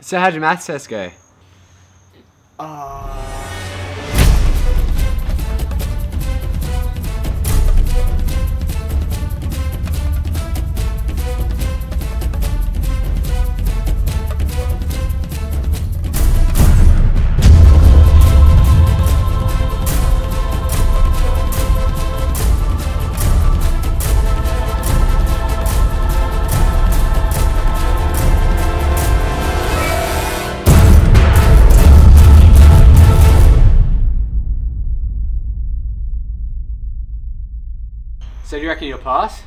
So how'd your math test go? Uh, So do you reckon you'll pass?